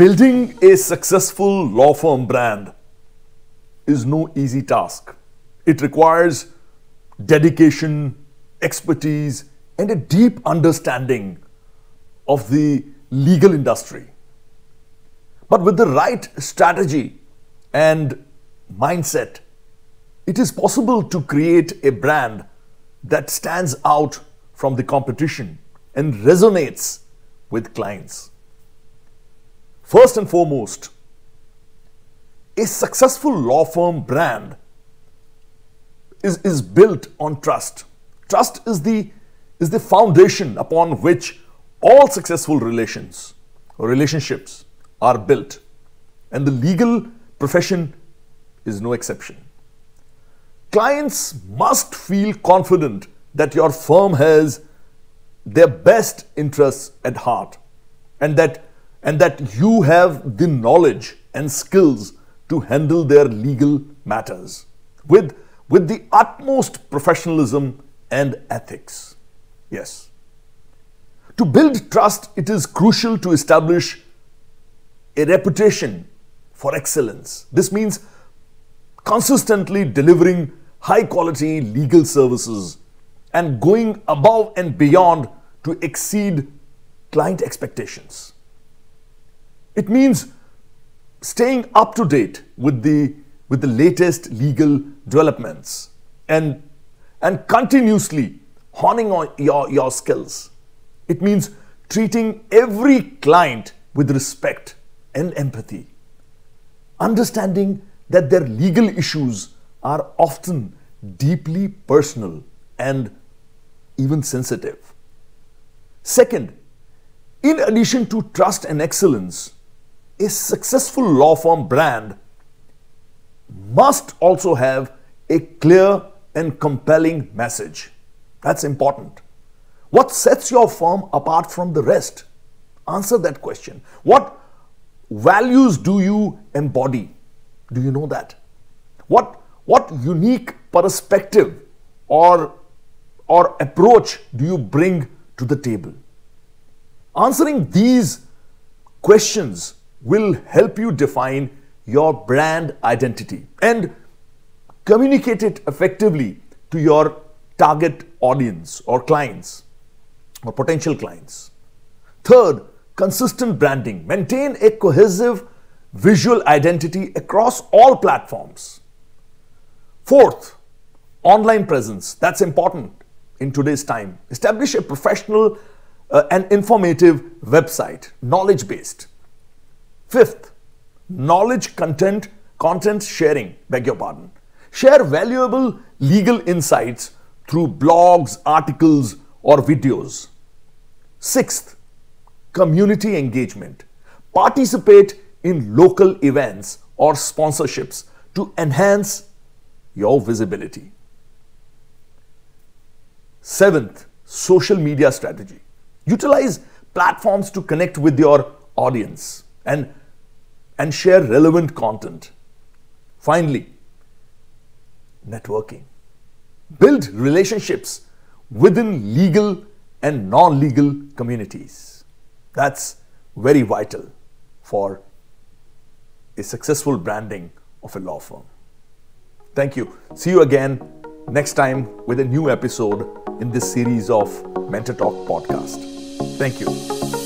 Building a successful law firm brand is no easy task. It requires dedication, expertise, and a deep understanding of the legal industry. But with the right strategy and mindset, it is possible to create a brand that stands out from the competition and resonates with clients. First and foremost, a successful law firm brand is, is built on trust. Trust is the, is the foundation upon which all successful relations or relationships are built. And the legal profession is no exception. Clients must feel confident that your firm has their best interests at heart and that and that you have the knowledge and skills to handle their legal matters with, with the utmost professionalism and ethics. Yes. To build trust, it is crucial to establish a reputation for excellence. This means consistently delivering high quality legal services and going above and beyond to exceed client expectations. It means staying up to date with the, with the latest legal developments and, and continuously honing on your, your skills. It means treating every client with respect and empathy, understanding that their legal issues are often deeply personal and even sensitive. Second, in addition to trust and excellence, a successful law firm brand must also have a clear and compelling message. That's important. What sets your firm apart from the rest? Answer that question. What values do you embody? Do you know that? What, what unique perspective or, or approach do you bring to the table? Answering these questions will help you define your brand identity and communicate it effectively to your target audience or clients or potential clients. Third, consistent branding. Maintain a cohesive visual identity across all platforms. Fourth, online presence. That's important in today's time. Establish a professional uh, and informative website, knowledge based. Fifth, knowledge content, content sharing, beg your pardon. Share valuable legal insights through blogs, articles, or videos. Sixth, community engagement. Participate in local events or sponsorships to enhance your visibility. Seventh, social media strategy. Utilize platforms to connect with your audience and, and share relevant content. Finally, networking. Build relationships within legal and non legal communities. That's very vital for a successful branding of a law firm. Thank you. See you again next time with a new episode in this series of Mentor Talk podcast. Thank you.